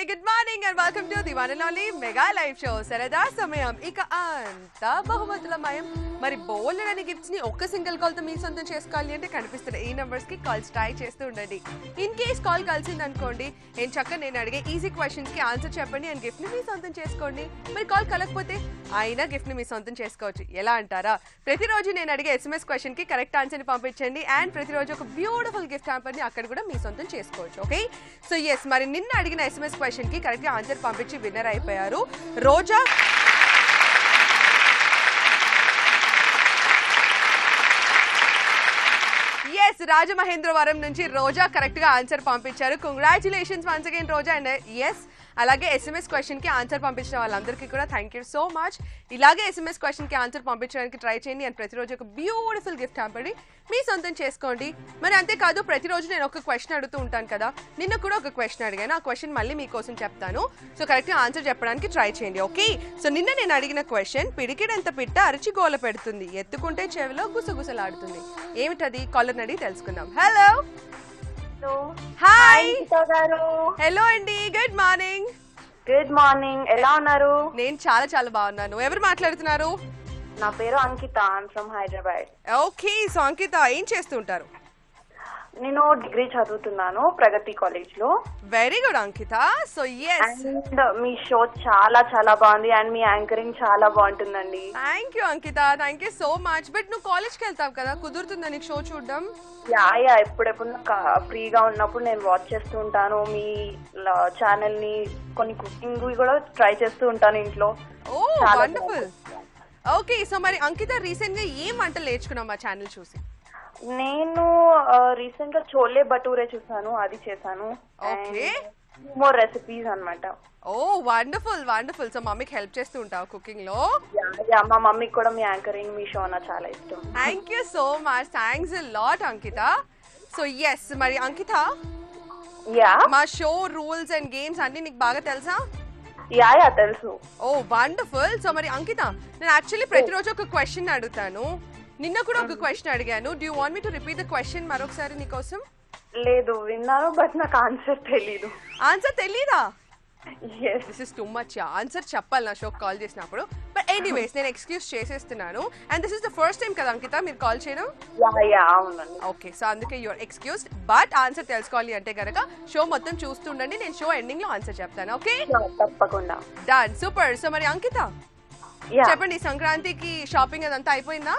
Very good morning and welcome to the one and only mega live show సరదా సమయం. ఇక అంతా బహుమతులమయం. మరి బోల్డ్ అని గిఫ్ట్స్ని ఒక్క సింగిల్ కాల్తో మీ సొంతం చేసుకోవాలి అంటే కనిపిస్తున్న ఈ నంబర్స్కి కాల్స్ ట్రై చేస్తూ ఉండండి. ఇన్ కేస్ కాల్ కలిసింది అనుకోండి నేను చక్కగా నేను అడిగే ఈజీ క్వశ్చన్స్కి ఆన్సర్ చెప్పండి అండ్ గిఫ్ట్ని మీ సొంతం చేసుకోండి. మరి కాల్ కలగకపోతే అయినా గిఫ్ట్ని మీ సొంతం చేసుకోవచ్చు. ఎలా అంటారా? ప్రతిరోజు నేను అడిగే ఎస్ఎంఎస్ క్వశ్చన్కి కరెక్ట్ ఆన్సర్ని పంపించండి. అండ్ ప్రతిరోజు ఒక బ్యూటిఫుల్ గిఫ్ట్ హ్యాంపర్ని అక్కడ కూడా మీ సొంతం చేసుకోవచ్చు. ఓకే సో ఎస్ మరి నిన్న అడిగిన ఎస్ఎంఎస్ క్వశ్చన్కి కరెక్ట్ ఆన్సర్ పంపించి విన్నర్ అయిపోయారు రోజా. ఎస్ రాజమహేంద్రవరం నుంచి రోజా కరెక్ట్గా ఆన్సర్ పంపించారు. Congratulations once again Roja. And yes అలాగే ఎస్ఎంఎస్ క్వశ్చన్కి ఆన్సర్ పంపించిన వాళ్ళందరికీ కూడా థ్యాంక్ యూ సో మచ్ ఇలాగే ఎస్ఎంఎస్ క్వశ్చన్కి ఆన్సర్ పంపించడానికి ట్రై చేయండి. అండ్ ప్రతిరోజు ఒక బ్యూటిఫుల్ గిఫ్ట్ హ్యాంపడి మీ సొంతం చేసుకోండి. మరి అంతేకాదు ప్రతిరోజు నేను ఒక క్వశ్చన్ అడుగుతూ ఉంటాను కదా. నిన్న కూడా ఒక క్వశ్చన్ అడిగాను. ఆ క్వశ్చన్ మళ్ళీ మీకోసం చెప్తాను. సో కరెక్ట్గా ఆన్సర్ చెప్పడానికి ట్రై చేయండి. ఓకే సో నిన్న నేను అడిగిన క్వశ్చన్ పిడికిడంత పిట్ట అరిచి గోల పెడుతుంది. ఎత్తుకుంటే చెవిలో గుసగుసలాడుతుంది. ఏమిటది? కాలర్ అడిగి తెలుసుకుందాం. Hello hello. హాయ్ గారు. హలో అండి గుడ్ మార్నింగ్ గుడ్ మార్నింగ్ ఎలా ఉన్నారు? నేను చాలా చాలా బాగున్నాను. ఎవరు మాట్లాడుతున్నారు? నా పేరు Ankita. From Hyderabad okay so Ankita ఏం చేస్తుంటారు నేను డిగ్రీ చదువుతున్నాను ప్రగతి కాలేజ్లో very good Ankita so yes and me show చాలా చాలా బాగుంది. అండ్ మీ యాంకరింగ్ చాలా బాగుంటుందండి. Thank you Ankita thank you so much but నువ్వు కాలేజ్కి వెళ్తావు కదా? కుదురుతుందా నీకు షో చూడడం? Yeah yeah. ఎప్పుడెప్పుడు ఫ్రీగా ఉన్నప్పుడు నేను వాచ్ చేస్తూ ఉంటాను. మీ ఛానల్ని కొన్ని కుకింగ్ కూడా ట్రై చేస్తూ ఉంటాను ఇంట్లో. ఓ వండర్ఫుల్ ఓకే సో మరి అంకిత రీసెంట్గా ఏం వంటలు నేర్చుకున్నావు మా ఛానల్ చూసి? నేను రీసెంట్గా చోలే బటూరే చూసాను అది చేశాను. Okay. మోర్ రెసిపీస్ అన్నమాట. ఓ వండర్ఫుల్ వండర్ఫుల్ సో మమ్మీకి హెల్ప్ చేస్తూ ఉంటావు కుకింగ్లో? మా మమ్మీకి కూడా మీ యాంకరింగ్ మీ షో నాకు చాలా ఇష్టం. Thank you so much thanks lot Ankita so yes మరి అంకిత యా మా షో రూల్స్ అండ్ గేమ్స్ అన్ని నీకు బాగా తెలుసా? యా యా తెలుసు. ఓ వండర్ఫుల్ సో మరి అంకిత నేను యాక్చువల్లీ ప్రతిరోజు ఒక క్వశ్చన్ అడుగుతాను. నిన్న కూడా ఒక క్వశ్చన్ అడిగాను. Do want me to repeat the question మరొకసారి నీకోసం? లేదు విన్నాను బట్ నాకు ఆన్సర్ తెలీదు. ఆన్సర్ తెలీదా? This is too much answer చెప్పాలి నా షోకి కాల్ చేసినప్పుడు. బట్ ఎనీవేస్ నేను ఎక్స్క్యూజ్ చేసేస్తున్నాను. And this is the first time కదా అంకిత మీరు కాల్ చేయడం? ఓకే సో అందుకే యువర్ ఎక్స్క్యూజ్ బట్ ఆన్సర్ తెలుసుకోవాలి అంటే కనుక షో మొత్తం చూస్తుండండి. నేను షో ఎండింగ్లో ఆన్సర్ చెప్తాను ఓకే తప్పకుండా. డన్ సూపర్ సో మరి అంకిత చెప్పండి సంక్రాంతికి షాపింగ్ అదంతా అయిపోయిందా?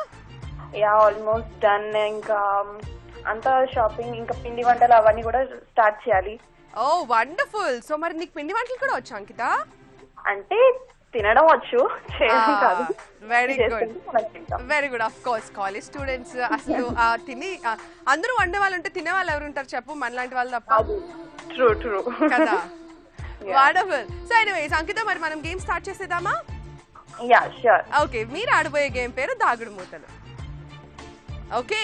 యా ఆల్మోస్ట్ డన్ ఇంకా అంతా షాపింగ్ ఇంకా పిండి వంటలు అవన్నీ కూడా స్టార్ట్ చేయాలి. ఓ వండర్ఫుల్. సో మరి నీకు పిండి వంటలు కూడా వచ్చా అంకిత? అంటే తినడం వచ్చు చేయడం కాదు. Very good very good of course college students అసలు తిని అందరూ వండే వాళ్ళు ఉంటే తినే వాళ్ళు ఎవరు ఉంటారు చెప్పు మనలాంటి వాళ్ళు తప్ప. ట్రూ ట్రూ కదా. వండర్ఫుల్ సో ఎనీవేస్ అంకిత మరి మనం గేమ్ స్టార్ట్ చేసేద్దామా? యా షూర్ ఓకే మీరు ఆడబోయే గేమ్ పేరు దాగుడు మూతలు. ఓకే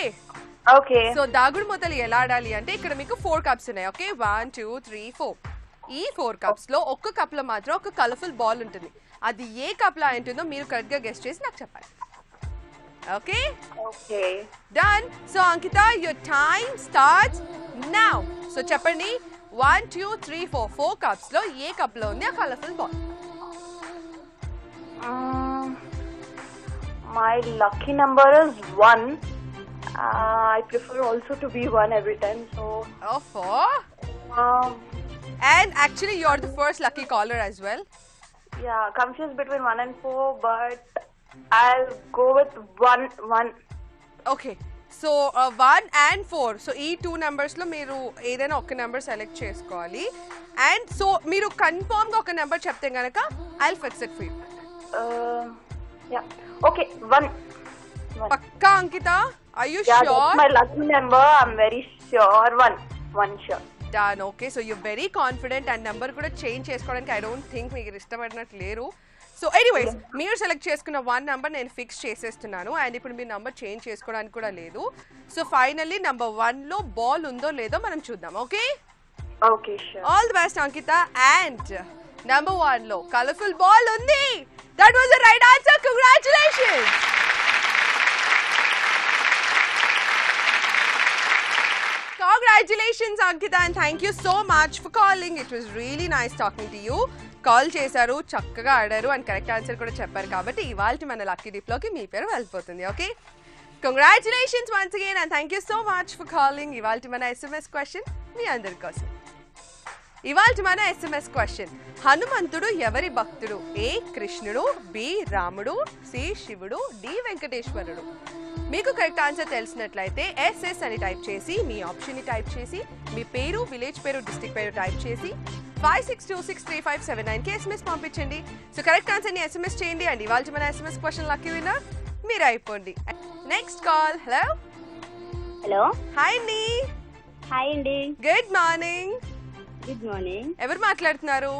ఓకే సో దాగుడు మూతలు ఎలా ఆడాలి అంటే ఇక్కడ మీకు ఫోర్ కప్స్ ఉన్నాయి okay one two three four ఈ ఫోర్ కప్స్లో ఒక్క కప్లో మాత్రం ఒక కలర్ఫుల్ బాల్ ఉంటుంది. అది ఏ కప్లో ఉంటుందో మీరు కరెక్ట్గా గెస్ట్ చేసి నాకు చెప్పాలి okay okay done so Ankita your time starts now so చెప్పండి. One two three four four కప్స్లో ఏ కప్లో ఉంది ఆ colourful ball my lucky number is one. Uh, I prefer also to be one every time. So, Oh, four. um, And actually, you're the first lucky caller as well. yeah, confused between one and four, but I'll go with one. One. Okay so one and four so ఈ two నెంబర్స్లో మీరు ఏదైనా ఒక number select చేసుకోవాలి and so మీరు కన్ఫామ్గా ఒక number చెప్తే కనుక I fix it fee Uh, yeah. Okay, one. One. Pakka Ankita I you Yeah, sure that's my lucky number. I'm very sure. One. One sure. Done okay so you very confident and number కూడా change చేసుకోవడానికి I don't think మీకు ఇష్టపడినట్టు లేరు so anyways మీరు select చేసుకున్న one number నేను fix చేసేస్తున్నాను and ఇప్పుడు మీ నెంబర్ చేంజ్ చేసుకోవడానికి కూడా లేదు సో ఫైనల్లీ నెంబర్ వన్లో బాల్ ఉందో లేదో మనం చూద్దాం okay Okay, sure. All the best Ankita and number వన్లో కలర్ఫుల్ బాల్ ఉంది that was the right answer congratulations congratulations Ankita and thank you so much for calling it was really nice talking to you call చేశారు చక్కగా ఆడారు and correct answer కూడా చెప్పారు కాబట్టి ఇవాళ మన లక్కీ డిప్లోకి మీ పేరు వెళ్ళిపోతుంది okay congratulations once again and thank you so much for calling ఇవాళ మన ఎస్ఎంఎస్ క్వశ్చన్ మీ అందరి కోసం. ఇవాళ మన ఎస్ఎంఎస్ క్వశ్చన్ హనుమంతుడు ఎవరి భక్తుడు? ఏ కృష్ణుడు బి రాముడు సి శివుడు డి వెంకటేశ్వరుడు. మీకు కరెక్ట్ ఆన్సర్ తెలిసినట్లయితే ఎస్ఎస్ అని టైప్ చేసి మీ ఆప్షన్ని టైప్ చేసి మీ పేరు విలేజ్ పేరు డిస్ట్రిక్ట్ పేరు టైప్ చేసి five six two six three five seven నైన్కి ఎస్ఎంఎస్ పంపించండి. సో కరెక్ట్ ఆన్సర్ని ఎస్ఎంఎస్ చేయండి అండ్ ఇవాళ మన ఎస్ఎంఎస్ క్వశ్చన్ లక్కీ విన్నర్ మీరు అయిపోండి. Next call hello hello hi అండి హాయ్ అండి గుడ్ మార్నింగ్ గుడ్ మార్నింగ్ ఎవరు మాట్లాడుతున్నారు?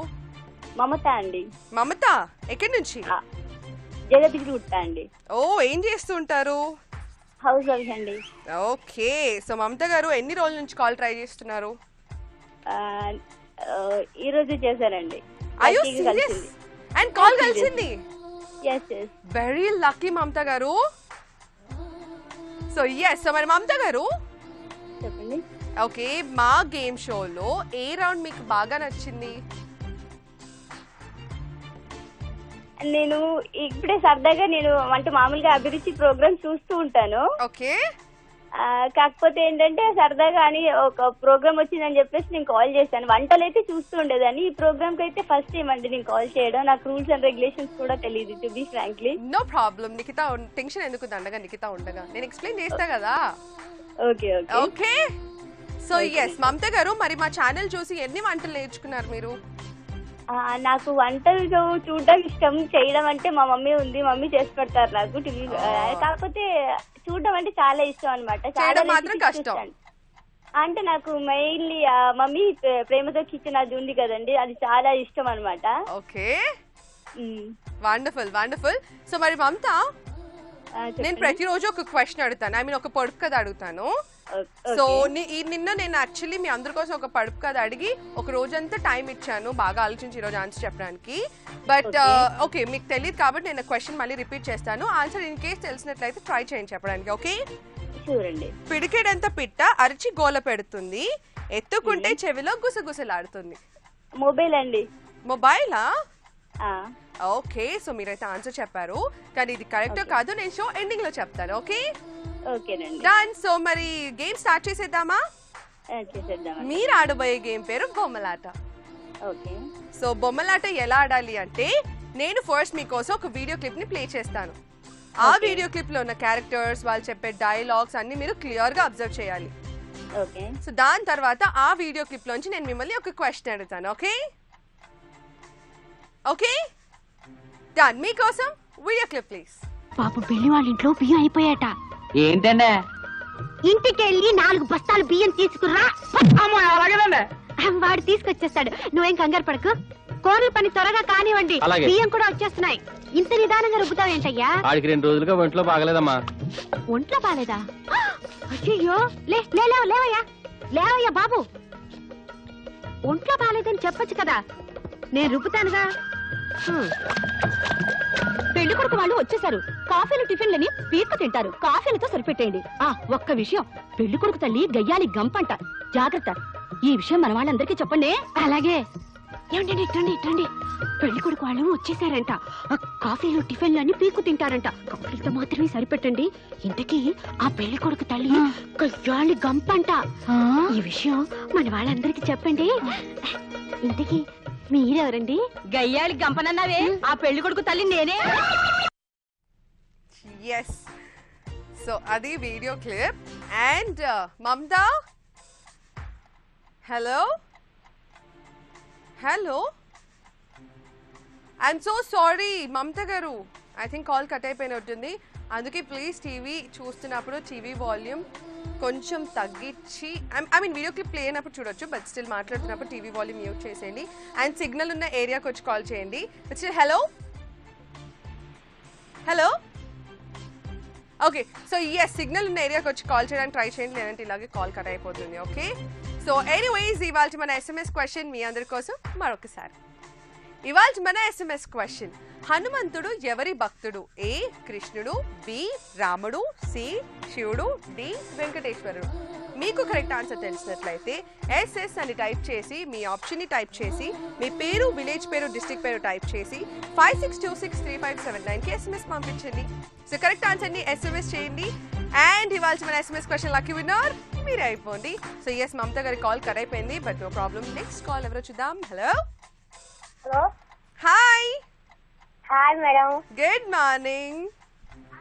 మమత అండి. మమత ఎక్కడి నుంచి? గుట్ట అండి. ఓ ఏం చేస్తూ ఉంటారు? హౌస్ వైఫ్ అండి ఓకే. సో మమత గారు ఎన్ని రోజుల నుంచి కాల్ ట్రై చేస్తున్నారు? ఈ రోజు చేశానండి అయ్యో సీరియస్ అండ్ కాల్ కలిసింది. వెరీ లక్కీ మమత గారు. సో ఎస్ సో మరి మమత గారు? చెప్పండి. ఓకే మా గేమ్ షోలో ఏ రౌండ్ మీకు బాగా నచ్చింది? నేను ఇప్పుడే సరదాగా నేను అంటే మామూలుగా అభిరుచి ప్రోగ్రామ్ చూస్తూ ఉంటాను. ఓకే. కాకపోతే ఏంటంటే సరదాగా అని ఒక ప్రోగ్రామ్ వచ్చిందని చెప్పేసి నేను కాల్ చేశాను. వంటలు అయితే చూస్తూ ఉండేదాన్ని. ఈ ప్రోగ్రామ్కి అయితే ఫస్ట్ టైం అండి నేను కాల్ చేయడం. నాకు రూల్స్ అండ్ రెగ్యులేషన్స్ కూడా తెలియదు to be frankly. No problem. Nikhita tension ఎందుకు దండగా నిఖిత ఉండగా? నేను ఎక్స్ప్లెయిన్ చేస్తా కదా. Okay okay. Okay. So yes Mamata గారు మరి మా ఛానల్ చూసి ఎన్ని వంటలు నేర్చుకున్నారు మీరు? నాకు వంటలు చూడడం ఇష్టం. చేయడం అంటే మా మమ్మీ ఉంది. మమ్మీ చేసి పెడతారు నాకు టీవీ కాకపోతే చూడడం అంటే చాలా ఇష్టం అనమాట చేయడం మాత్రం కష్టం. అంటే నాకు మెయిన్లీ మమ్మీ ప్రే- ప్రేమతో కిచెన్ అది ఉంది కదండి. అది చాలా ఇష్టం అనమాట ఓకే. Wonderful wonderful. సో మరి మమత నేను ప్రతిరోజు ఒక క్వశ్చన్ అడుగుతాను. ఐ మీన్ ఒక పొడుపు కథ అడుగుతాను. సో ఈ నిన్న నేను యాక్చువల్లీ మీ అందరి కోసం ఒక పడుపు కథ అడిగి ఒక రోజంతా టైం ఇచ్చాను. బాగా ఆలోచించి ఈ రోజు ఆన్సర్ చెప్పడానికి. But okay. మీకు తెలియదు కాబట్టి నేను క్వశ్చన్ మళ్ళీ రిపీట్ చేస్తాను. ఆన్సర్ ఇన్ కేస్ తెలిసినట్లయితే ట్రై చేయండి చెప్పడానికి ఓకే అండి పిడికెడంత పిట్ట అరిచి గోల పెడుతుంది. ఎత్తుకుంటే చెవిలో గుసగుసలాడుతుంది. మొబైల్ అండి. మొబైలా ఓకే సో మీరైతే ఆన్సర్ చెప్పారు. కానీ ఇది కరెక్ట్ కాదు నేను షో ఎండింగ్లో చెప్తాను ఓకే? డన్. సో మరి గేమ్ స్టార్ట్ చేసేద్దామా? మీరు ఆడబోయే గేమ్ పేరు బొమ్మలాట. ఓకే. సో బొమ్మలాట ఎలా ఆడాలి అంటే నేను ఫస్ట్ మీకోసం ఒక వీడియో క్లిప్ని ప్లే చేస్తాను. ఆ వీడియో క్లిప్లో ఉన్న క్యారెక్టర్స్ వాళ్ళు చెప్పే డైలాగ్స్ అన్ని మీరు క్లియర్గా అబ్జర్వ్ చేయాలి. ఓకే. సో దాని తర్వాత ఆ వీడియో క్లిప్ లోంచి నేను మిమ్మల్ని ఒక క్వశ్చన్ అడుగుతాను ఓకే? ఓకే? డన్ మీకోసం వీడియో క్లిప్ ప్లీజ్ పాపం పెళ్ళి వాళ్ళ ఇంట్లో బియ్యం అయిపోయాట. ఏంటండి? ఇంటికి వెళ్ళి నాలుగు బస్తాలు బియ్యం తీసుకురా. అలాగేనండి వాడు తీసుకొచ్చేస్తాడు. నువ్వేం కంగారు పడకు. కోరల పని త్వరగా కానివ్వండి. అలాగే. బియ్యం కూడా వచ్చేస్తున్నాయి. ఇంత నిదానంగా రుబ్బుతావేంటయ్యా ఆడికి రెండు రోజులుగా ఒంట్లో బాగలేదమ్మా. ఒంట్లో బాలేదా అయ్యో లే లే లేవ, లేవయ్యా. లేవయ్యా బాబు. ఒంట్లో బాలేదని చెప్పొచ్చు కదా. నేను రుబ్బుతానుగా. పెళ్ళి కొడుకు వాళ్ళు వచ్చేసారు. కాఫీలు టిఫిన్లని పీక్క తింటారు. కాఫీలతో సరిపెట్టేయండి. ఆ ఒక్క విషయం. పెళ్ళి కొడుకు తల్లి గయ్యాలి గంపంట. జాగ్రత్త. ఈ విషయం మన వాళ్ళందరికీ చెప్పండి. అలాగే. ఏమండి ఇట్టండి ఇట్టండి పెళ్ళి కొడుకు వాళ్ళు వచ్చేసారంట. కాఫీలు టిఫిన్లు అన్ని పీక్కు తింటారంట. కాఫీలతో మాత్రమే సరిపెట్టండి. ఇంతకీ ఆ పెళ్ళి కొడుకు తల్లి గయ్యాలి గంపంట. ఈ విషయం మన వాళ్ళందరికీ చెప్పండి. ఇంతకీ మీరెవరండి? గయ్యాలి గంపనన్నావే? ఆ పెళ్ళి కొడుకు తల్లి నేనే. ఎస్ సో అది video clip and Mamata? Hello hello I'm so sorry Mamata గారు. ఐ థింక్ కాల్ కట్ అయిపోయినట్టుంది. అందుకే ప్లీజ్ టీవీ చూస్తున్నప్పుడు టీవీ వాల్యూమ్ కొంచెం తగ్గించి I mean video clip play అయినప్పుడు చూడొచ్చు బట్ స్టిల్ మాట్లాడుతున్నప్పుడు టీవీ వాల్యూమ్ యూజ్ చేసేయండి. అండ్ సిగ్నల్ ఉన్న ఏరియాకి వచ్చి కాల్ చేయండి. Still hello hello okay so yes signal ఉన్న ఏరియాకి వచ్చి కాల్ చేయడానికి ట్రై చేయండి లేదంటే ఇలాగే కాల్ కట్ అయిపోతుంది ఓకే సో ఎనీవేస్ ఇవాళ మన ఎస్ఎంఎస్ క్వశ్చన్ మీ అందరి కోసం మరొకసారి. ఇవాళ మన ఎస్ఎంఎస్ క్వశ్చన్ హనుమంతుడు ఎవరి భక్తుడు? ఏ కృష్ణుడు బి రాముడు సి శివుడు డి వెంకటేశ్వరుడు. మీకు కరెక్ట్ ఆన్సర్ తెలిసినట్లయితే ఎస్ఎస్ అని టైప్ చేసి మీ ఆప్షన్ని టైప్ చేసి మీ పేరు విలేజ్ పేరు డిస్ట్రిక్ట్ పేరు టైప్ చేసి five six two six three five seven నైన్కి ఎస్ఎంఎస్ పంపించండి. సో కరెక్ట్ ఆన్సర్ని ఎస్ఎంఎస్ చేయండి. అండ్ ఇవాళ మన ఎస్ఎంఎస్ క్వశ్చన్ లక్కీ విన్నర్ మీరే అయిపోండి. సో ఎస్ మమతా గారి కాల్ కట్ అయిపోయింది but no problem next call ఎవరో చూద్దాం. Hello hello. Hi hi madam good morning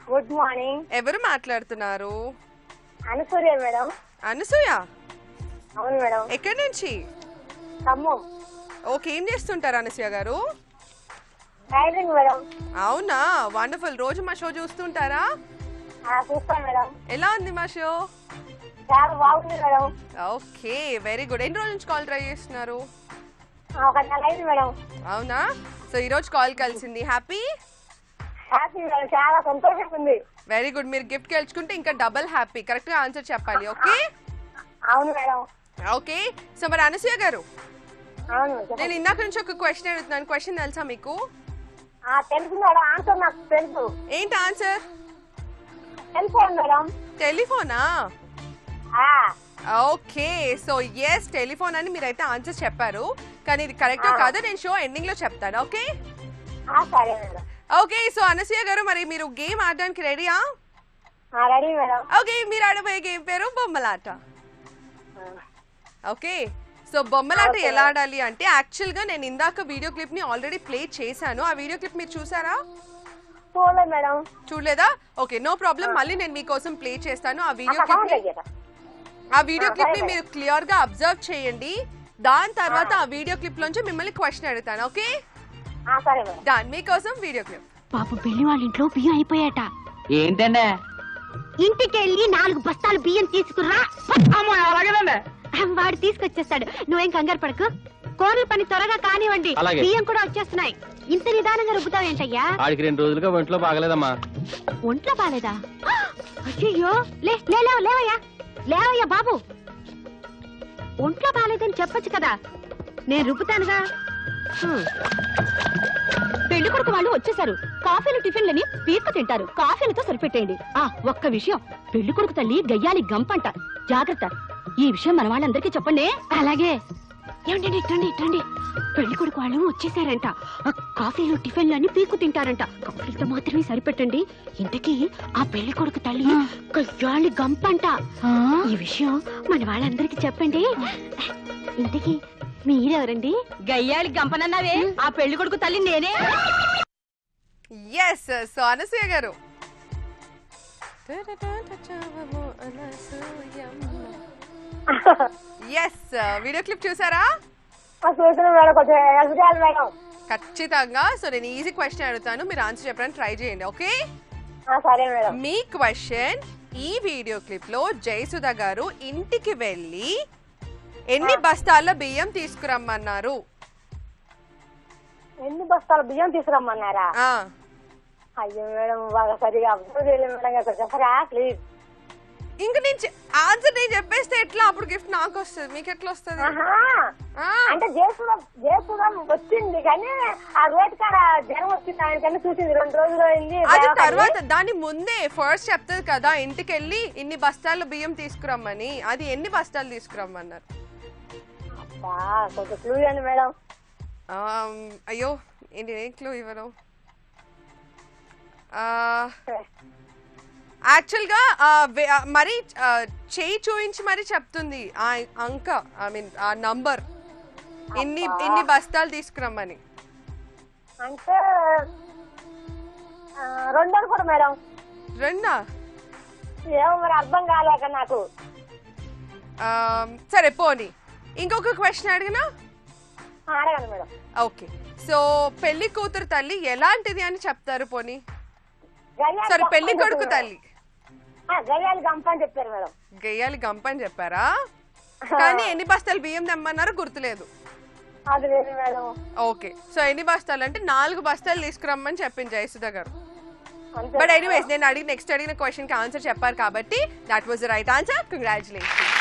good morning ఎవరు మాట్లాడుతున్నారు? అనసూయ మేడం అనసూయ? అవును మేడం ఎక్కడి నుంచి? ఖమ్మం. ఓకే ఏం చేస్తుంటారు అనసూయ గారు? డ్రైవింగ్ మేడం అవునా? వండర్ఫుల్ రోజు మా షో చూస్తుంటారా? చూస్తాను మేడం ఎలా ఉంది మా షో? చాలా బాగుంది మేడం ఓకే వెరీ గుడ్ ఎన్ని రోజుల నుంచి కాల్ ట్రై చేస్తున్నారు? ఒక నెల అయింది మేడం. అవునా? సో ఈ రోజు కాల్ కలిసింది. Happy happy madam. చాలా సంతోషంగా ఉంది. వెరీ గుడ్ మీరు గిఫ్ట్ గెలుచుకుంటే ఇంకా డబల్ హ్యాపీ కరెక్ట్గా ఆన్సర్ చెప్పాలి ఓకే అవును మేడం. ఓకే సో మరి అనసూయ గారు అవును నేను ఇందాక నుంచి ఒక క్వశ్చన్ అడుగుతున్నాను. క్వశ్చన్ తెలుసా మీకు? ఆ, తెలుసు మేడం. ఆన్సర్ నాకు తెలుసు. ఏంటి ఆన్సర్ తెలుసు మేడం. టెలిఫోనా ఆ, ఓకే సో ఎస్ టెలిఫోన్ అని మీరైతే ఆన్సర్ చెప్పారు. కానీ ఇది కరెక్ట్ కాదు నేను షో ఎండింగ్లో చెప్తాను ఓకే? ఓకే సో అనసూయ గారు మరి మీరు గేమ్ ఆడడానికి రెడీయా ఓకే మీరు ఆడబోయే గేమ్ పేరు బొమ్మలాట. ఓకే సో బొమ్మలాట ఎలా ఆడాలి అంటే యాక్చువల్గా నేను ఇందాక వీడియో క్లిప్ని ఆల్రెడీ ప్లే చేశాను. ఆ వీడియో క్లిప్ మీరు చూసారా? చూడలేదు ఓకే నో ప్రాబ్లం మళ్ళీ నేను మీకోసం ప్లే చేస్తాను. ఆ వీడియో క్లిప్. ఆ వీడియో క్లిప్ని. మీరు క్లియర్గా అబ్జర్వ్ చేయండి. దాని తర్వాత ఆ. వీడియో క్లిప్ లోంచి మిమ్మల్ని క్వశ్చన్ అడుగుతాను ఓకే ఆ, సరే మేడం. దాని మీకోసం వీడియో క్లిప్ పాపం పెళ్ళి వాళ్ళ ఇంట్లో బియ్యం అయిపోయాట. ఏంటండి? ఇంటికెళ్ళి నాలుగు బస్తాలు బియ్యం తీసుకురా. వాడు తీసుకొచ్చేస్తాడు. నువ్వేం కంగారు పడకు. కూరల పని త్వరగా కానివ్వండి. బియ్యం కూడా వచ్చేస్తున్నాయి. ఇంత నిదానంగా రుబ్బుతావు ఏంటయ్యా? ఆడికి రెండు రోజులుగా ఒంట్లో బాగలేదమ్మా. ఒంట్లో బాలేదా? అయ్యో లే లే, లేవ లేవయ్యా. లేవయ్యా బాబు. ఒంట్లో బాగాలేదని చెప్పొచ్చు కదా. నేను రుబ్బుతానుగా. పెళ్ళి కొడుకు వాళ్ళు వచ్చేసారు. కాఫీలు టిఫిన్లని పీక్క తింటారు. కాఫీలతో సరిపెట్టేయండి. ఆ ఒక్క విషయం. పెళ్ళి కొడుకు తల్లి గయ్యాలి గంపంట. జాగ్రత్త. ఈ విషయం మన వాళ్ళందరికీ చెప్పండి. అలాగే. ఇట్టండి ఇట్టండి పెళ్ళి కొడుకు వాళ్ళు వచ్చేసారంట. ఆ కాఫీలు టిఫిన్లు అన్ని పీక్కు తింటారంట. కాఫీలతో మాత్రమే సరిపెట్టండి. ఇంతకీ ఆ పెళ్ళి కొడుకు తల్లి గయ్యాలి గంపంట. ఈ విషయం మన వాళ్ళందరికీ చెప్పండి. ఇంతకీ మీరెవరండి? గయ్యాలి గంపనన్నావే? ఆ పెళ్ళి కొడుకు తల్లి నేనే. ఎస్ సో అనసూయ గారు. ఎస్ వీడియో క్లిప్ చూసారా? ఖచ్చితంగా. సో నేను ఈజీ క్వశ్చన్ అడుగుతాను. మీరు ఆన్సర్ చెప్పడానికి ట్రై చేయండి ఓకే మీ క్వశ్చన్ ఈ వీడియో క్లిప్లో జయసుధ గారు ఇంటికి వెళ్ళి ఎన్ని బస్తాల బియ్యం తీసుకురమ్మన్నారు? ఎన్ని బస్తాల బియ్యం తీసుకురమ్మన్నారా? అయ్యో మేడం బాగా సరిగా చేయలేదు మేడం. ప్లీజ్ ఇంక నేను ఆన్సర్ నేను చెప్పేస్తే ఎట్లా? అప్పుడు గిఫ్ట్ నాకు వస్తుంది మీకు ఎట్లా వస్తుంది అంటే జేసుగా వచ్చింది కానీ ఆ రోడ్ కాడ జ్వరం వచ్చింది ఆయనకన్నా చూసింది. రెండు రోజులు అయింది అది. తర్వాత దాని ముందే ఫస్ట్ చెప్తుంది కదా ఇంటికి వెళ్ళి ఇన్ని బస్తాల బియ్యం తీసుకురమ్మని. అది ఎన్ని బస్తాలు తీసుకురమ్మన్నారు? కొంచెం క్లూ ఇవ్వండి మేడం. అయ్యో ఏంటి ఏ క్లూ ఇవ్వరు యాక్చువల్గా ఆ, వే- ఆ, మరి చేయి చూయించి మరి చెప్తుంది ఆ అంక ఐ మీన్ ఆ నంబర్. ఇన్ని ఇన్ని బస్తాలు తీసుకురమ్మని. అంటే రెండు అనుకోండి మేడం. రెండా? ఏమో మరి అర్థం కాలేక నాకు. సరే పోనీ. ఇంకొక క్వశ్చన్ అడిగినా? మేడం. ఓకే. సో పెళ్ళి కూతురు తల్లి ఎలాంటిది అని చెప్తారు పోనీ? సరే పెళ్ళి కొడుకు తల్లి. గయ్యాలి గంప అని చెప్పారు మేడం. గెయ్యాలి గంప అని చెప్పారా కానీ ఎన్ని బస్తాలు బియ్యం తెమ్మన్నారో గుర్తులేదు. ఓకే. సో ఎన్ని బస్తాలు? అంటే నాలుగు బస్తాలు తీసుకురమ్మని చెప్పింది జయసుధ గారు. బట్ ఎనీవేస్ నేను అడిగి నెక్స్ట్ అడిగిన క్వశ్చన్కి ఆన్సర్ చెప్పారు కాబట్టి that was right answer congratulation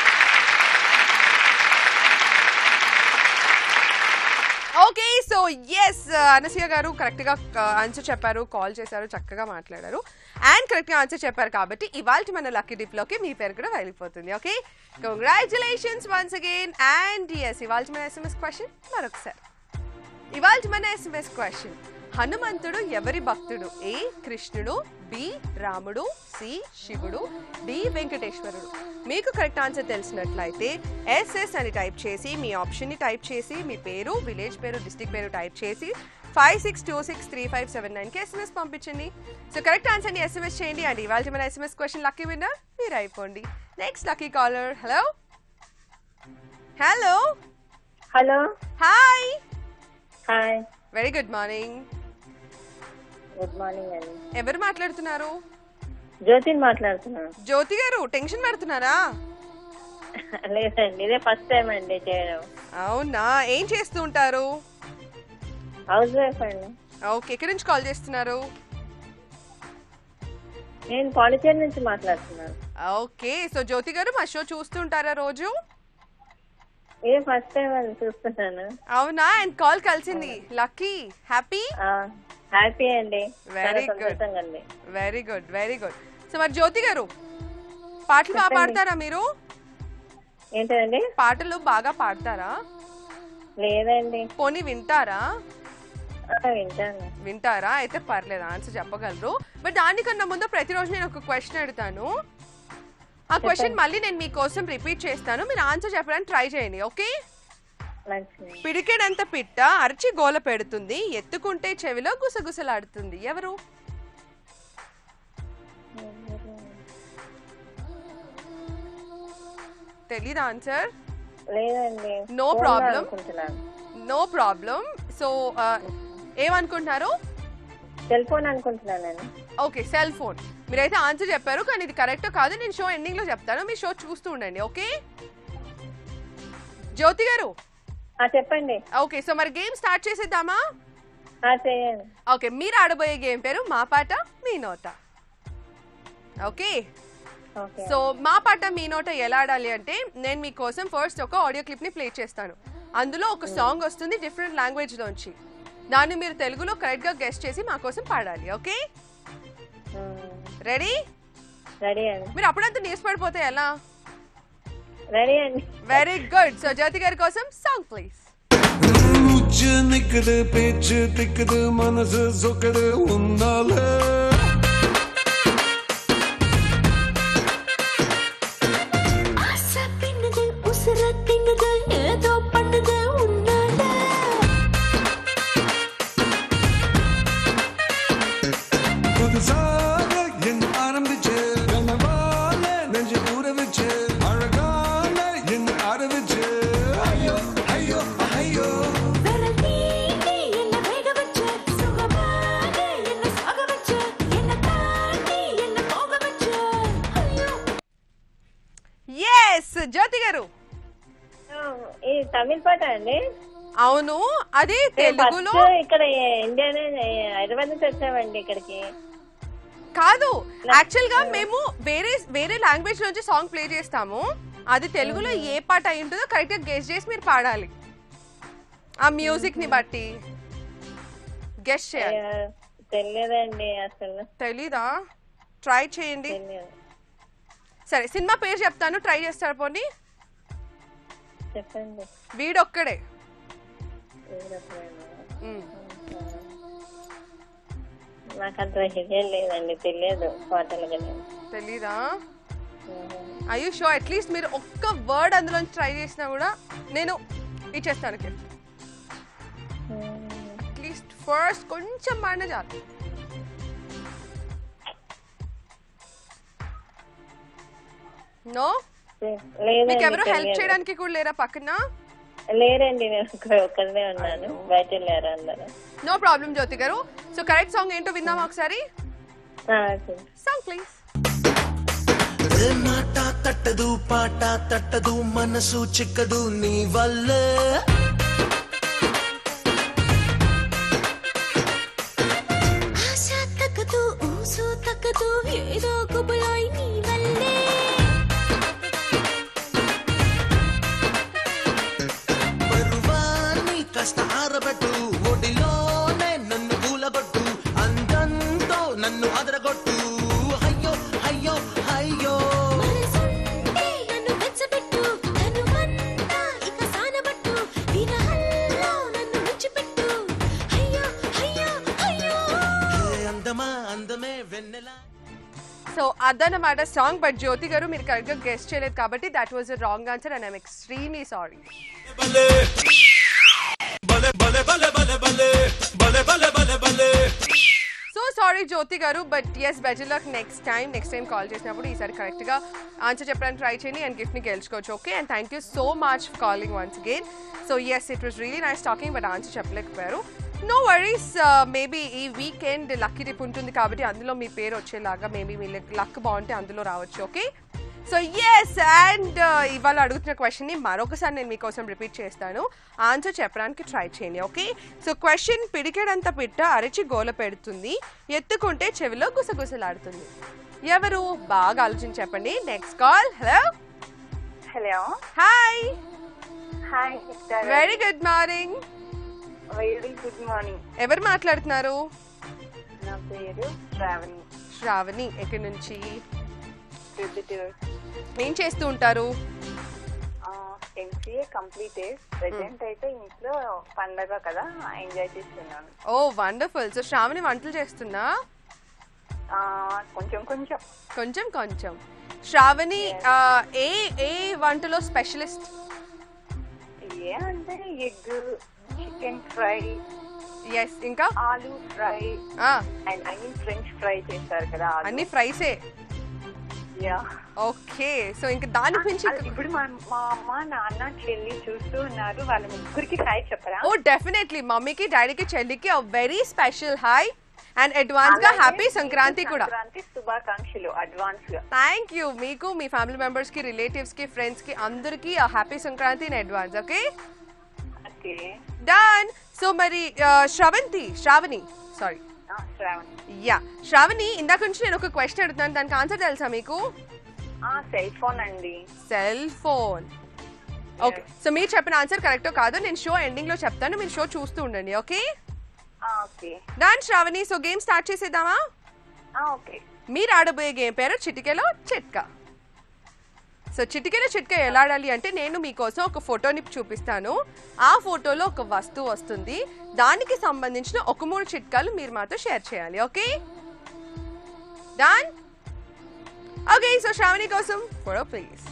okay so yes uh, Anasuya గారు కరెక్ట్గా uh, ఆన్సర్ చెప్పారు కాల్ చేశారు చక్కగా మాట్లాడారు. అండ్ కరెక్ట్గా ఆన్సర్ చెప్పారు కాబట్టి ఇవాళ మన లక్కీ డిప్లోకి మీ పేరు కూడా వెళ్ళిపోతుంది okay? Congratulations once again and yes ఇవాళ మన ఎస్ఎంఎస్ క్వశ్చన్ మరొకసారి. ఇవాళ మన ఎస్ఎంఎస్ క్వశ్చన్ హనుమంతుడు ఎవరి భక్తుడు? ఏ కృష్ణుడు బి రాముడు సి శివుడు డి వెంకటేశ్వరుడు. మీకు కరెక్ట్ ఆన్సర్ తెలిసినట్లయితే ఎస్ఎస్ అని టైప్ చేసి మీ ఆప్షన్ని టైప్ చేసి మీ పేరు విలేజ్ పేరు డిస్టిక్ పేరు టైప్ చేసి five six two six three five seven నైన్కి ఎస్ఎంఎస్ పంపించండి. సో కరెక్ట్ ఆన్సర్ని ఎస్ఎంఎస్ చేయండి అండ్ ఇవాళ మన ఎస్ఎంఎస్ క్వశ్చన్ లక్కీ విన్నర్ మీరు అయిపోండి. Next lucky caller hello. Hello. Hello. Hi. Hi. Very good morning good morning అండి ఎవరు మాట్లాడుతున్నారు? జ్యోతిని మాట్లాడుతున్నాను. జ్యోతి గారు టెన్షన్ పడుతున్నారా? లేదండి ఇదే ఫస్ట్ టైం అండి చేయడం. అవునా? ఏం చేస్తూ ఉంటారు? హౌస్ వైఫ్ అండి. ఓకే ఎక్కడి నుంచి కాల్ చేస్తున్నారు? నేను పాండిచేరి నుంచి మాట్లాడుతున్నాను. ఓకే సో జ్యోతి గారు మా షో చూస్తుంటారా రోజు? ఇదే ఫస్ట్ టైం చూస్తున్నాను. అవునా? అండ్ కాల్ కలిసింది. లక్కీ హ్యాపీ హ్యాపీ అండి. సంతోషంగా అండి very good very good so మరి జ్యోతి గారు పాటలు బాగా పాడతారా మీరు? ఏంటండి? పాటలు బాగా పాడతారా? లేదండి. పోనీ వింటారా? వింటారా? అయితే పర్లేదు ఆన్సర్ చెప్పగలరు. బట్ దానికన్నా ముందు ప్రతిరోజు నేను ఒక క్వశ్చన్ అడుగుతాను. ఆ క్వశ్చన్ మళ్ళీ నేను మీకోసం రిపీట్ చేస్తాను. మీరు ఆన్సర్ చెప్పడానికి ట్రై చేయండి ఓకే? పిడికెడంత పిట్ట అరిచి గోల పెడుతుంది ఎత్తుకుంటే చెవిలో గుసగుసలాడుతుంది. ఎవరు? తెలీదా ఆన్సర్? problem. అనుకుంటున్నాను. No problem. సో ఏమనుకుంటున్నారు? సెల్ ఫోన్ అనుకుంటున్నానండి ఓకే సెల్ ఫోన్. మీరైతే ఆన్సర్ చెప్పారు కానీ ఇది కరెక్ట్ కాదు నేను షో ఎండింగ్లో చెప్తాను. మీ షో చూస్తూ ఉండండి ఓకే? జ్యోతి గారు చెప్పండి. ఓకే సో మరి గేమ్ స్టార్ట్ చేసేద్దామా? ఓకే మీరు ఆడబోయే గేమ్ పేరు మా పాట మీ నోట. ఓకే సో మా పాట మీ నోట ఎలా ఆడాలి అంటే నేను మీకోసం ఫస్ట్ ఒక ఆడియో క్లిప్ని ప్లే చేస్తాను. అందులో ఒక సాంగ్ వస్తుంది డిఫరెంట్ లాంగ్వేజ్ లోంచి. దాన్ని మీరు తెలుగులో కరెక్ట్గా గెస్ట్ చేసి మా కోసం పాడాలి ఓకే రెడీ రెడీ మీరు అప్పుడంతా న్యూస్ పడిపోతే ఎలా? రెడీ అండి వెరీ గుడ్ సో జ్యోతి గారి కోసం సాంగ్ ప్లీజ్ மூச்சு நிக்குது பேச்சு திக்குது மனசு சொக்குது உன்னால ఎస్ జ్యోతి గారు. తమిళ పాట అండి. అవును అది తెలుగులో ఇక్కడ ఇండియానే హైదరాబాద్ నుంచి వచ్చామండి ఇక్కడికి. కాదు యాక్చువల్గా మేము వేరే వేరే లాంగ్వేజ్ నుంచి సాంగ్ ప్లే చేస్తాము. అది తెలుగులో ఏ పాట అయి ఉంటుందో కరెక్ట్గా గెస్ట్ చేసి మీరు పాడాలి. ఆ మ్యూజిక్ని బట్టి. గెస్ట్ చేయాలి. తెలియదండి అసలు. తెలీదా? ట్రై చేయండి. సరే సినిమా పేరు చెప్తాను ట్రై చేస్తారు పోనీ? చెప్పండి. వీడొక్కడే. వీరప్పనేనా? ఉమ్. నాకు అంత ఇదే లేదండి తెలియదు పాటలు కానీ తెలీదా? అయ్యో షో అట్లీస్ట్ మీరు ఒక్క వర్డ్ అందులో ట్రై చేసినా కూడా నేను ఇచ్చేస్తాను అట్లీస్ట్ ఫస్ట్ కొంచెం పాడిన చాలు. నో? లేదండి మీకు ఎవరు హెల్ప్. చేయడానికి కూడా లేరా పక్కన? లేరండి నేను ఒక్క- ఒక్కనే ఉన్నాను. బయట అందరు. నో ప్రాబ్లం జ్యోతి గారు. సో కరెక్ట్ సాంగ్ ఏంటో విందామా ఒకసారి. సాంగ్ ప్లీజ్ మాట తట్టదు పాట తట్టదు మనసు చిక్కదు నీ వల్ల. అదనమాట సాంగ్ బట్ జ్యోతి గారు మీరు కరెక్ట్గా గెస్ట్ చేయలేదు కాబట్టి that was wrong answer and I'm extremely sorry so sorry Jyothi garu but yes better luck next time next time call చేసినప్పుడు ఈసారి కరెక్ట్గా ఆన్సర్ చెప్పడానికి ట్రై చేయండి అండ్ గిఫ్ట్ని గెలుచుకోవచ్చు okay and thank you so much for calling once again so yes it was really nice talking but answer చెప్పలేకపోయారు. No worries maybe ఈ weekend lucky tip ఉంటుంది కాబట్టి అందులో మీ పేరు వచ్చేలాగా మేబీ మీ లక్ బాగుంటే అందులో రావచ్చు ఓకే సో ఎస్ అండ్ ఇవాళ అడుగుతున్న క్వశ్చన్ని మరొకసారి నేను మీకోసం రిపీట్ చేస్తాను. ఆన్సర్ చెప్పడానికి ట్రై చేయండి ఓకే సో క్వశ్చన్ పిడికెడంత పిట్ట అరచి గోల పెడుతుంది. ఎత్తుకుంటే చెవిలో గుసగుసలాడుతుంది. ఎవరు? బాగా ఆలోచించి చెప్పండి. Next call hello hello hi hi very good morning very good morning ఎవరు మాట్లాడుతున్నారు? నా పేరు శ్రావణి. శ్రావణి ఎక్కడి నుంచి? ఏం చేస్తూ ఉంటారు? ఎంసీఏ కంప్లీటెడ్ ప్రెసెంట్ అయితే ఇంట్లో పండగ కదా ఎంజాయ్ చేస్తున్నాను. ఓ వండర్ఫుల్. సో శ్రావణి వంటలు చేస్తున్నా ఆ, కొంచెం కొంచెం. కొంచెం కొంచెం. శ్రావణి ఏ ఏ వంటలో స్పెషలిస్ట్? ఏ అంటే ఎగ్ చికెన్ ఫ్రై ఎస్ ఇంకా? Aloo fry and I mean french fry చేస్తారు కదా. అన్ని ఫ్రైసే. ఓకే సో ఇంకా దాని గురించి ఇప్పుడు మా అమ్మ నాన్న చెల్లి చూస్తూ ఉన్నారు. వాళ్ళ ముగ్గురికి హాయ్ చెప్పరా? Oh definitely. మమ్మీకి డాడీకి చెల్లికి వెరీ స్పెషల్ హాయ్ అండ్ అడ్వాన్స్గా హ్యాపీ సంక్రాంతి కూడా. శుభాకాంక్షలు అడ్వాన్స్గా. థ్యాంక్ యూ మీకు మీ ఫ్యామిలీ మెంబర్స్కి రిలేటివ్స్కి ఫ్రెండ్స్కి అందరికి happy Sankranti in advance okay done so మరి శ్రవంతి శ్రావణి సారీ యా శ్రావణి ఇందాక నుంచి నేను ఒక క్వశ్చన్ అడుగుతాను దానికి ఆన్సర్ తెలుసా మీకు? సెల్ ఫోన్ అండి. సెల్ ఫోన్ ఓకే సో మీరు చెప్పిన ఆన్సర్ కరెక్టో కాదో? నేను షో ఎండింగ్లో చెప్తాను. మీరు షో చూస్తూ ఉండండి okay. Done Sravani so game start చేసేద్దామా? ఓకే. మీరు ఆడబోయే గేమ్ పేరు చిటికెలో చిట్కా. సో చిటికెలో చిట్క ఎలా ఆడాలి అంటే నేను మీకోసం ఒక ఫోటోని చూపిస్తాను. ఆ ఫోటోలో ఒక వస్తువు వస్తుంది. దానికి సంబంధించిన ఒక మూడు చిట్కాలు మీరు మాతో షేర్ చేయాలి okay? Done okay so Sravani కోసం photo please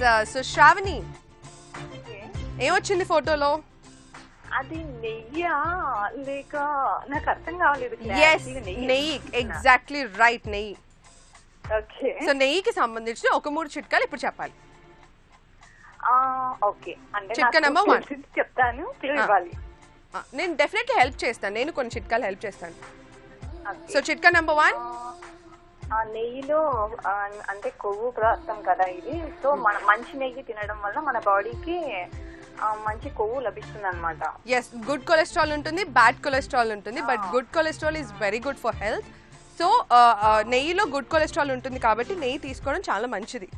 so Sravani okay. ఏమొచ్చింది ఫోటోలో? అది నెయ్యా? లేక నాకు అర్థం కావలేదు ఎస్ నెయ్యి ఎగ్జాక్ట్లీ రైట్ నెయ్యి ఓకే. సో నెయ్యికి సంబంధించిన ఒక మూడు చిట్కాలు ఇప్పుడు చెప్పాలి. ఓకే. చిట్కా. తెలిసింది చెప్తాను నేను డెఫినెట్లీ హెల్ప్ చేస్తాను. నేను కొన్ని చిట్కాలు హెల్ప్ చేస్తాను. సో చిట్కా నెంబర్ వన్ ఆ నెయ్యిలో అంటే కొవ్వు పదార్థం కదా ఇది. సో మన మంచి నెయ్యి తినడం వల్ల మన బాడీకి మంచి కొవ్వు లభిస్తుంది అనమాట ఎస్ గుడ్ కొలెస్ట్రాల్ ఉంటుంది బ్యాడ్ కొలెస్ట్రాల్ ఉంటుంది but good cholesterol is very good for health so నెయ్యిలో గుడ్ కొలెస్ట్రాల్ ఉంటుంది కాబట్టి నెయ్యి తీసుకోవడం చాలా మంచిది.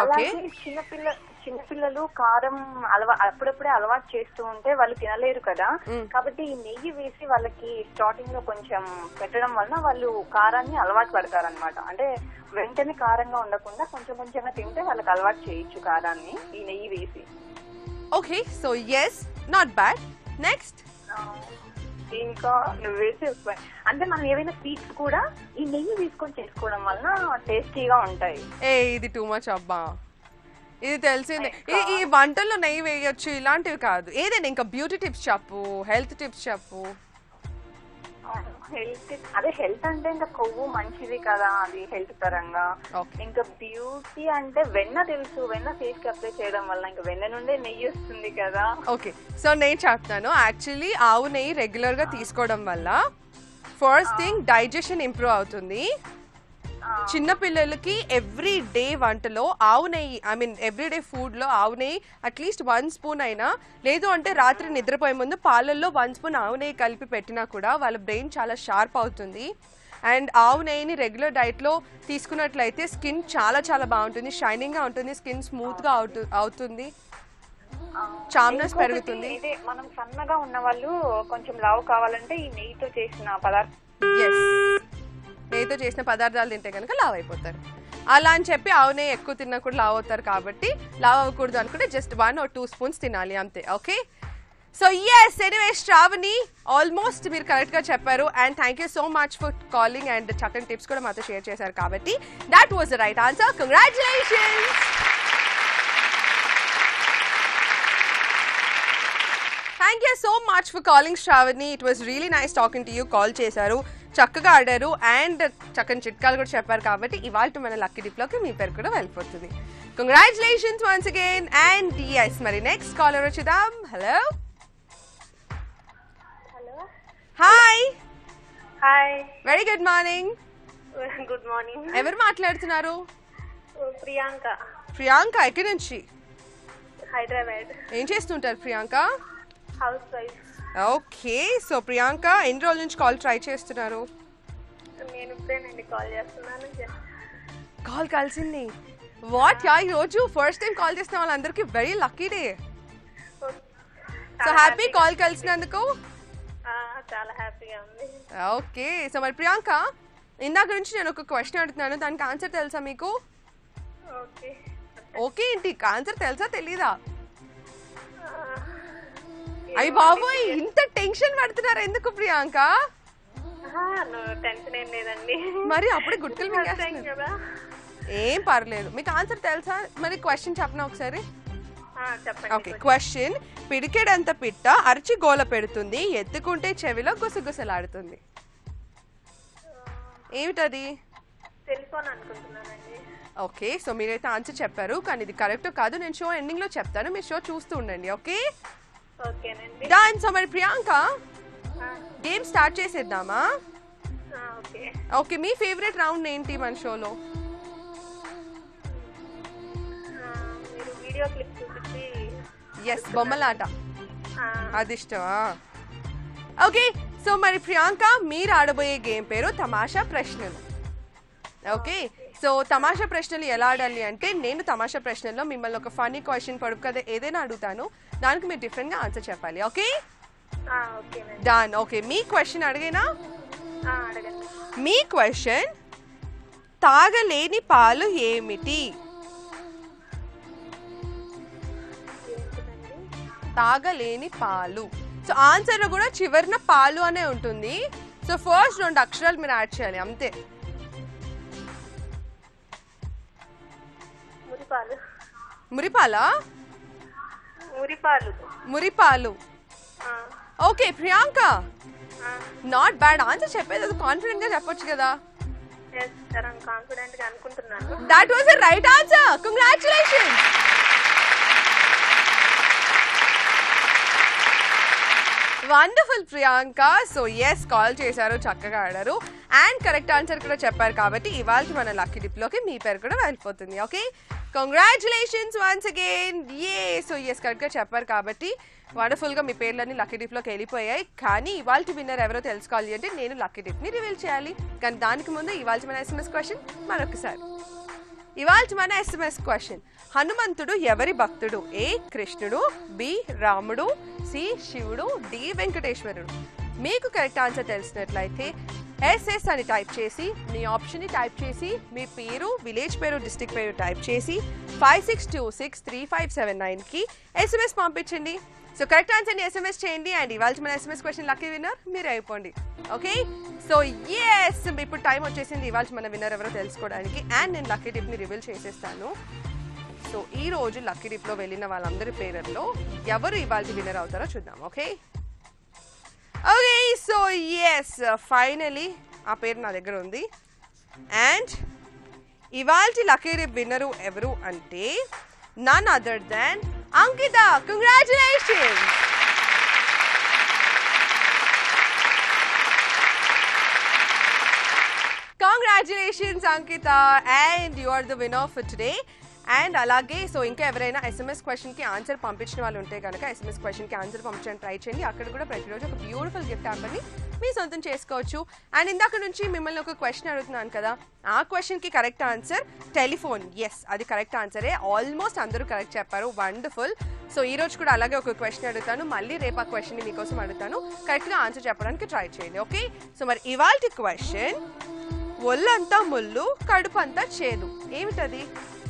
అలాగే చిన్నపిల్ల చిన్నపిల్లలు కారం అలవా అప్పుడప్పుడే అలవాటు చేస్తూ ఉంటే వాళ్ళు తినలేరు కదా. కాబట్టి ఈ నెయ్యి వేసి వాళ్ళకి స్టార్టింగ్లో కొంచెం పెట్టడం వలన వాళ్ళు కారాన్ని అలవాటు పడతారనమాట అంటే వెంటనే కారంగా ఉండకుండా కొంచెం కొంచెంగా తింటే వాళ్ళకి అలవాటు చేయొచ్చు కారాన్ని ఈ నెయ్యి వేసి. Okay so yes not bad next ఇంకా నువ్వే చెప్పాయి అంటే మనం ఏవైనా స్వీట్స్ కూడా ఈ నెయ్యి తీసుకొని చేసుకోవడం వలన టేస్టీగా ఉంటాయి. ఏ ఇది టూ మచ్ అబ్బా. ఇది తెలిసిందే. ఈ- ఈ వంటల్లో నెయ్యి వేయొచ్చు ఇలాంటివి కాదు. ఏదైనా ఇంకా బ్యూటీ టిప్స్ చెప్పు హెల్త్ టిప్స్ చెప్పు. హెల్త్ అదే హెల్త్ అంటే ఇంకా కొవ్వు మంచిది కదా అది హెల్త్ పరంగా. ఇంకా బ్యూటీ అంటే వెన్న తెలుసు. వెన్న ఫేస్కి అప్లై చేయడం వల్ల ఇంకా వెన్న నుండే నెయ్యి వస్తుంది కదా. ఓకే సో నేను చెప్తాను. యాక్చువల్లీ ఆవు నెయ్యి రెగ్యులర్గా తీసుకోవడం వల్ల ఫస్ట్ థింగ్ డైజెషన్ ఇంప్రూవ్ అవుతుంది. చిన్న పిల్లలకి ఎవ్రీ డే వంటలో ఆవు నెయ్యి ఐ మీన్ ఎవ్రీ డే ఫుడ్లో ఆవు నెయ్యి అట్లీస్ట్ వన్ స్పూన్ అయినా. లేదు అంటే రాత్రి నిద్రపోయే ముందు పాలల్లో వన్ స్పూన్ ఆవు నెయ్యి కలిపి పెట్టినా కూడా వాళ్ళ బ్రెయిన్ చాలా షార్ప్ అవుతుంది. అండ్ ఆవు నెయ్యిని రెగ్యులర్ డైట్లో తీసుకున్నట్లయితే స్కిన్ చాలా చాలా బాగుంటుంది షైనింగ్గా ఉంటుంది స్కిన్ స్మూత్గా అవుతు అవుతుంది. చామ్నెస్ పెరుగుతుంది. మనం సన్నగా ఉన్న వాళ్ళు కొంచెం లావు కావాలంటే ఈ నెయ్యితో చేసిన పదార్థం నెయ్యితో చేసిన పదార్థాలు తింటే కనుక లావ్ అయిపోతారు. అలా అని చెప్పి ఆవు నెయ్యి ఎక్కువ తిన్నా కూడా లావ్ అవుతారు కాబట్టి లావ్ అవ్వకూడదు అనుకుంటే just one or two spoons తినాలి అంతే okay so yes anyway Sravani almost మీరు కరెక్ట్గా చెప్పారు and thank you so much for calling and చక్కని టిప్స్ కూడా మాతో షేర్ చేశారు కాబట్టి that was the right answer congratulations thank you so much for calling Sravani it was really nice talking to you call చేశారు. చక్కగా ఆడారు. And చక్కని చిట్కాలు కూడా చెప్పారు కాబట్టి ఇవాళ మన లక్కీ డిప్లోకి మీ పేరు కూడా వెళ్ళిపోతుంది. Congratulations once again and yes మరి నెక్స్ట్ కాలర్ వచ్చేద్దాం. Hello hello hi hi very good morning good morning ఎవరు మాట్లాడుతున్నారు? ప్రియాంక ప్రియాంక ఎక్కడి నుంచి? హైదరాబాద్ ఏం చేస్తుంటారు Priyanka house wife okay so Priyanka ఎన్ని రోజుల నుంచి కాల్ ట్రై చేస్తున్నారు? నేను ఇప్పుడేనండి కాల్ చేస్తున్నాను. కాల్ కలిసింది. వాట్ యా ఈ రోజు ఫస్ట్ టైం కాల్ చేసిన వాళ్ళందరికీ very lucky day so happy call కలిసినందుకు? చాలా హ్యాపీగా ఉంది. ఓకే సో మరి ప్రియాంక ఇందాక నుంచి నేను ఒక క్వశ్చన్ అడుగుతున్నాను. దానికి ఆన్సర్ తెలుసా మీకు? ఓకే ఓకే ఏంటి? ఆన్సర్ తెలుసా తెలీదా? అయ్యి బాబోయ్ ఇంత టెన్షన్ పడుతున్నారు ఎందుకు ప్రియాంక? టెన్షన్ ఏం లేదండి. మరి అప్పుడే మింగేస్తున్నారు. కదా. ఏం పర్లేదు. మీకు ఆన్సర్ తెలుసా? మరి క్వశ్చన్ చెప్పనా ఒకసారి? ఆ, చెప్పండి ఓకే క్వశ్చన్ పిడికెడంత పిట్ట అరిచి గోల పెడుతుంది ఎత్తుకుంటే చెవిలో గుసగుసలాడుతుంది. ఏమిటది? టెలిఫోన్ అనుకుంటున్నానండి. ఓకే సో మీరైతే ఆన్సర్ చెప్పారు కానీ ఇది కరెక్ట్ కాదు. నేను షో ఎండింగ్లో చెప్తాను మీరు షో చూస్తూ ఉండండి ఓకే ఓకేనండి. దాని సో మరి ప్రియాంక? గేమ్ స్టార్ట్ చేసేద్దామా? ఓకే. మీ ఫేవరెట్ రౌండ్ ఏంటి మన షోలో? ఎస్ బొమ్మలాట. అది ఇష్టమా? ఓకే సో మరి ప్రియాంక మీరు ఆడబోయే గేమ్ పేరు తమాషా ప్రశ్నలు. ఓకే సో తమాషా ప్రశ్నలు ఎలా ఆడాలి అంటే నేను తమాషా ప్రశ్నల్లో మిమ్మల్ని ఒక ఫనీ క్వశ్చన్ పడుపు కదా ఏదైనా అడుగుతాను. దానికి మీరు డిఫరెంట్గా ఆన్సర్ చెప్పాలి ఓకే? Done okay. మీ క్వశ్చన్ అడిగేనా? మీ క్వశ్చన్ తాగలేని పాలు ఏమిటి? తాగలేని పాలు. సో ఆన్సర్ కూడా చివరిన పాలు అనే ఉంటుంది. సో ఫస్ట్ రెండు అక్షరాలు మీరు యాడ్ చేయాలి అంతే. మురిపాలు. మురిపాలా? మురిపాలు. మురిపాలు. Okay Priyanka. Not bad answer చెప్పేది అది కాన్ఫిడెంట్గా చెప్పొచ్చు కదా. గా అనుకుంటున్నాను. That was the right answer congratulation wonderful Priyanka. So yes call చేశారు చక్కగా ఆడారు. అండ్ కరెక్ట్ ఆన్సర్ కూడా చెప్పారు కాబట్టి ఇవాళ మన లక్కీ డిప్లోకి మీ పేరు కూడా వెళ్ళిపోతుంది okay congratulations once again a so yes కరెక్ట్గా చెప్పారు కాబట్టి వండర్ఫుల్గా మీ పేర్లన్నీ లక్కీ డిప్లోకి వెళ్ళిపోయాయి. కానీ ఇవాళ విన్నర్ ఎవరో తెలుసుకోవాలి అంటే నేను లక్కీ డిప్ని రివీల్ చేయాలి. కానీ దానికి ముందు ఇవాళ మన ఎస్ఎంఎస్ క్వశ్చన్ మరొకసారి. ఇవాళ మన ఎస్ఎంఎస్ క్వశ్చన్ హనుమంతుడు ఎవరి భక్తుడు? ఏ కృష్ణుడు బి రాముడు సి శివుడు డి వెంకటేశ్వరుడు. మీకు కరెక్ట్ ఆన్సర్ తెలిసినట్లయితే ఎస్ఎస్ అని టైప్ చేసి మీ ఆప్షన్ని టైప్ చేసి మీ పేరు విలేజ్ పేరు డిస్టిక్ పేరు టైప్ చేసి five six two six three five seven నైన్కి ఎస్ఎంఎస్ పంపించండి. సో కరెక్ట్ ఆన్సర్ని ఎస్ఎంఎస్ చేయండి అండ్ ఇవాళ మన ఎస్ఎంఎస్ క్వశ్చన్ లక్కీ విన్నర్ మీరు అయిపోండి. ఓకే సో ఎస్ ఇప్పుడు టైం వచ్చేసింది. ఇవాళ మన విన్నర్ ఎవరో తెలుసుకోవడానికి అండ్ నేను లక్కీ టిప్ని రివీల్ చేసేస్తాను. సో ఈ రోజు లక్కీ డిప్లో వెళ్ళిన వాళ్ళందరి పేర్లలో ఎవరు ఇవాళ విన్నర్ అవుతారో చూద్దాం. Okay okay so yes finally ఆ పేరు నా దగ్గర ఉంది. అండ్ ఇవాళ లక్కీ డిప్ విన్నరు ఎవరు అంటే none other than Ankita. Congratulation congratulations Ankita. And you are the winner for today and అలాగే సో ఇంకా ఎవరైనా ఎస్ఎంఎస్ క్వశ్చన్కి ఆన్సర్ పంపించిన వాళ్ళు ఉంటే కనుక ఎస్ఎంఎస్ క్వశ్చన్కి ఆన్సర్ పంపించడానికి ట్రై చేయండి. అక్కడ కూడా ప్రతిరోజు ఒక బ్యూటిఫుల్ గిఫ్ట్ హ్యాంపర్ని మీ సొంతం చేసుకోవచ్చు. అండ్ ఇందాక నుంచి మిమ్మల్ని ఒక క్వశ్చన్ అడుగుతున్నాను కదా ఆ క్వశ్చన్కి కరెక్ట్ ఆన్సర్ టెలిఫోన్ ఎస్ అది కరెక్ట్ ఆన్సరే ఆల్మోస్ట్ అందరూ కరెక్ట్ చెప్పారు. వండర్ఫుల్ సో ఈ రోజు కూడా అలాగే ఒక క్వశ్చన్ అడుగుతాను. మళ్ళీ రేపు ఆ క్వశ్చన్ మీకోసం అడుగుతాను. కరెక్ట్గా ఆన్సర్ చెప్పడానికి ట్రై చేయండి ఓకే సో మరి ఇవాళ క్వశ్చన్ ఒళ్ళంతా ముళ్ళు కడుపంతా చేదు. ఏమిటది?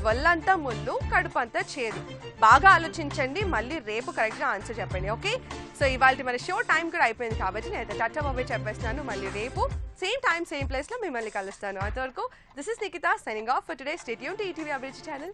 ఒళ్ళంతా ముళ్ళు అంతా చేదు. బాగా ఆలోచించండి మళ్ళీ రేపు కరెక్ట్గా ఆన్సర్ చెప్పండి ఓకే? సో ఇవాళ మన షో టైం కూడా అయిపోయింది కాబట్టి నేను టచ్ బాబే చెప్పేస్తున్నాను. మళ్ళీ రేపు సేమ్ టైం సేమ్ ప్లేస్లో మిమ్మల్ని కలుస్తాను. అంతవరకు this is Nikitha signing off for today stadium TV Abhiruchi channel